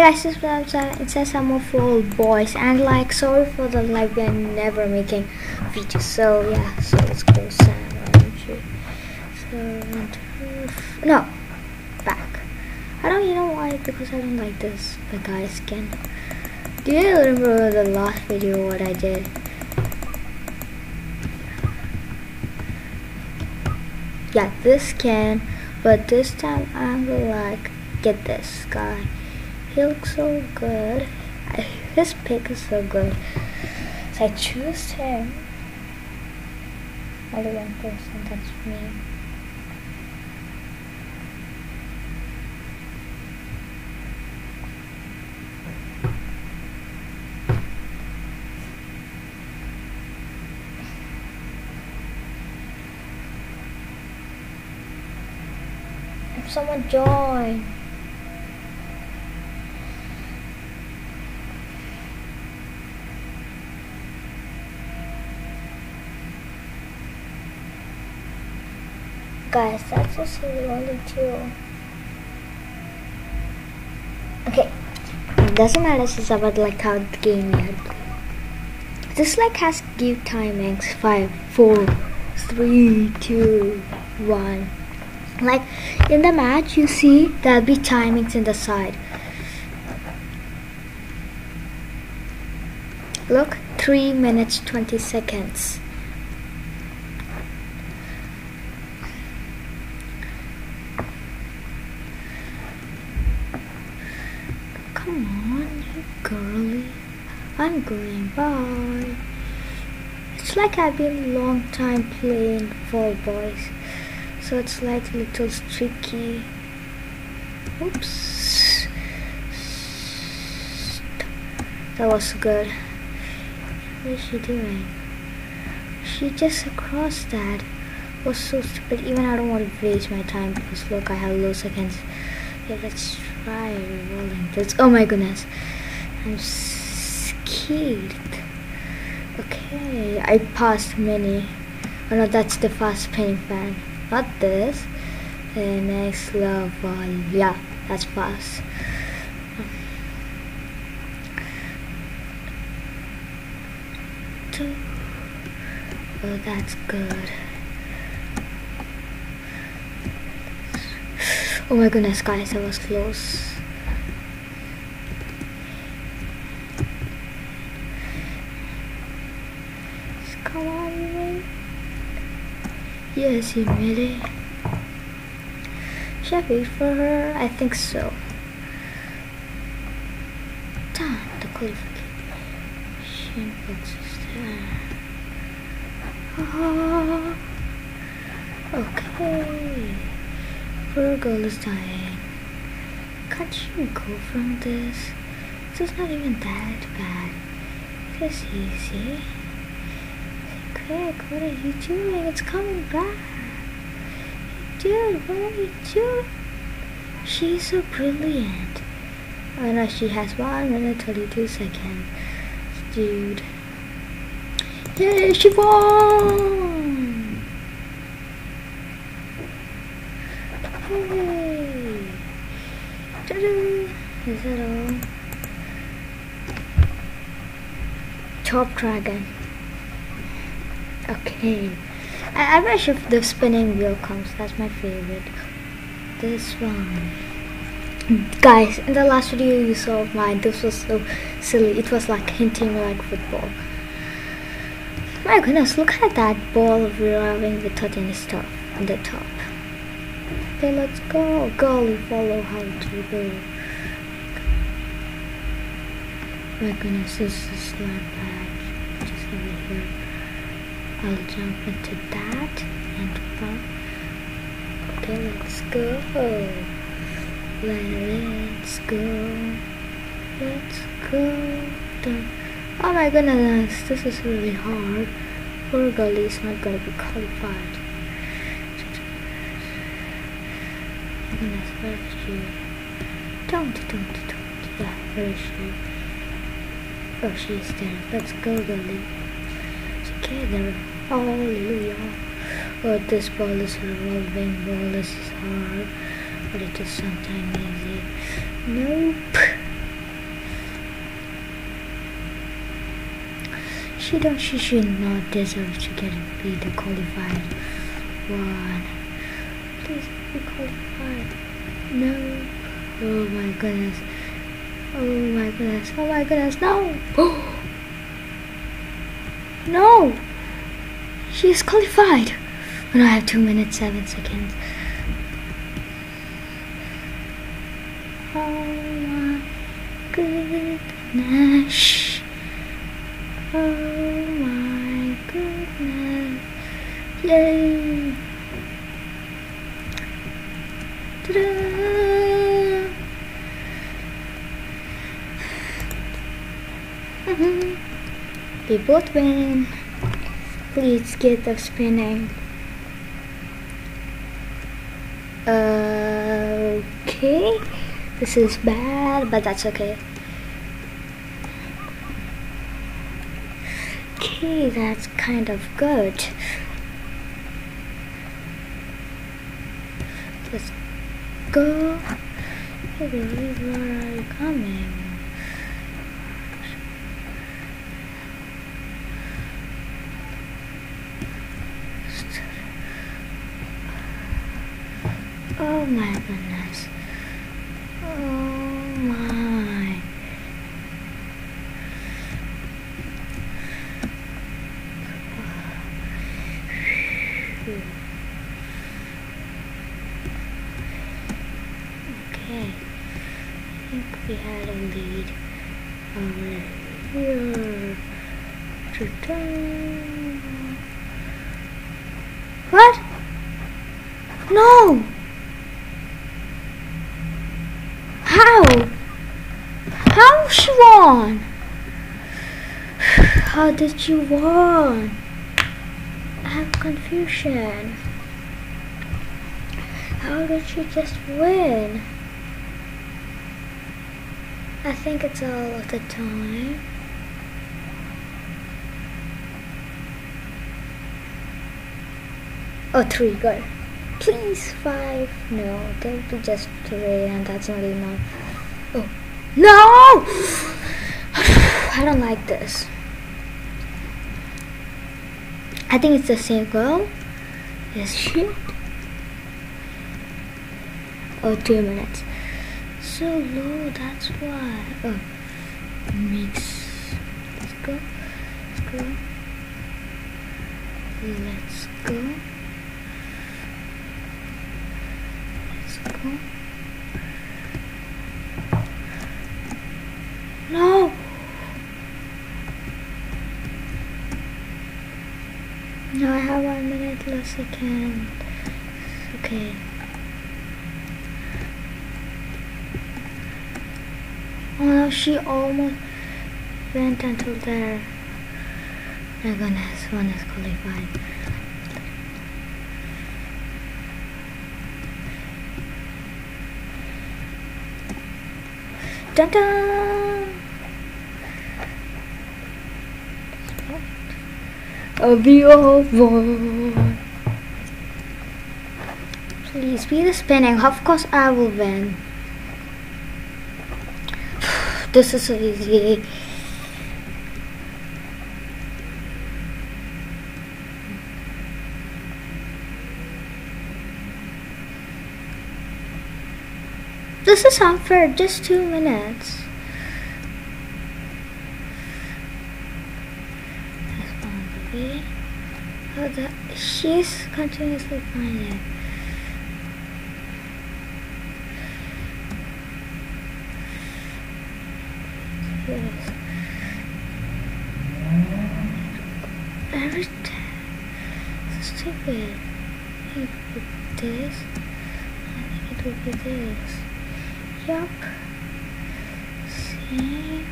guys, this was uh, it says I'm a Fall Boys and like sorry for the like we're never making videos. So yeah, so let's go Sam So no, back. I don't you know why because I don't like this the guy skin. Do you remember the last video what I did? Yeah, this skin, but this time I'm gonna like get this guy. He looks so good. His pick is so good. So I choose him. Only one person, that's me. Someone join. Guys, that's just the only two. Okay. It doesn't matter this is about like how the game yet. This like has give timings five, four, three, two, one. Like in the match you see there'll be timings in the side. Look, three minutes twenty seconds. Come on, you girly. I'm going by. It's like I've been a long time playing Fall Boys. So it's like a little tricky. Oops. That was good. What is she doing? She just crossed that. Was so stupid. Even I don't want to waste my time because look, I have low seconds. Yeah, let's try rolling this. Oh my goodness. I'm scared. Okay, I passed many. Oh no, that's the fast spinning fan. Not this. The next level. Yeah, that's fast. Oh, that's good. Oh my goodness, guys, that was close. Come on, made Yes, you made it. Should I wait for her? I think so. Time the qualification box is there. Oh, okay. Poor girl is dying. Can't you go from this? This is not even that bad. It's easy. Craig, what are you doing? It's coming back. Dude, what are you doing? She's so brilliant. Oh no, she has 1 minute 32 seconds. Dude. Yay, she won! Hey! Ta-da! Is that all? Top Dragon. Okay. I, I wish if the spinning wheel comes. That's my favorite. This one. Guys, in the last video you saw of mine, this was so silly. It was like hinting like football. My goodness, look at that ball revolving without any stuff on the top. Okay, let's go. Golly, follow how to go. My goodness, this is slide patch. Just over here. I'll jump into that and pump. Okay, let's go. Let's go. Let's go. Oh my goodness, this is really hard. Poor Gully is not gonna be qualified. Yes, very cute. Don't, don't, don't. That where oh, is she? Oh, she's is. Let's go, darling. Together. Hallelujah. Oh, this ball is revolving ball. This is hard, but it is sometimes easy. Nope. She don't. She should not deserve to get be the qualified one. Please be qualified. No. Oh my goodness. Oh my goodness. Oh my goodness. No. no. She is qualified. When I have two minutes seven seconds. Oh my goodness. Oh my goodness. Yay. Ta-da. We both win. Please get the spinning. Okay. This is bad, but that's okay. Okay, that's kind of good. Let's go. Where are you coming? Oh my goodness. Oh my. Okay. I think we had a lead over here. What? No! How? How she won? How did you won? I have confusion. How did she just win? I think it's all of the time. Oh, three, good. Please, five. No, don't be just three, and that's not enough. Oh, no! I don't like this. I think it's the same girl. Is she? Oh, two minutes. So low, that's why. Oh, mix. Let's go. Let's go. Let's go. No! No, I have one minute less second. Okay. Oh no, she almost went until there. My goodness, one is qualified. Dun dun! Of your one. Please be the spinning. Of course, I will win. This is easy. This is unfair. Just two minutes. Oh, the, she's continuously finding. Yes. Every time. Stupid. I think with this. I think it would be this. Yup. See?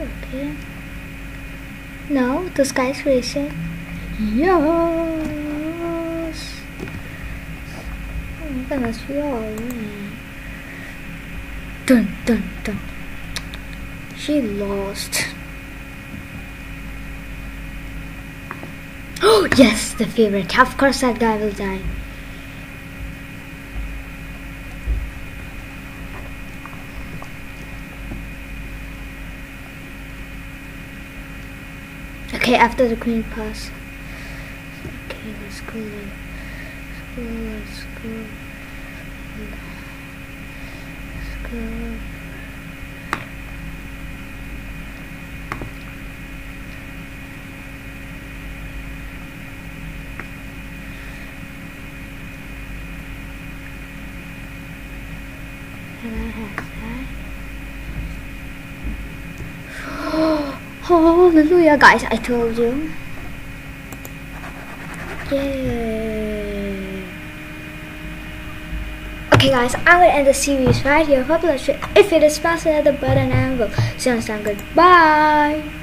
Okay. No, the sky's racing. Yes. Oh my goodness, we win. Dun dun dun. She lost. Oh yes, the favorite. Of course that guy will die. Okay, after the queen pass. Okay, let's go. Let's go. Let's go. Let's go. And I that. Hallelujah, guys! I told you. Yay! Okay, guys, I'm gonna end the series right here. Hope you. If it is, faster smash the button we'll see you next time. Goodbye.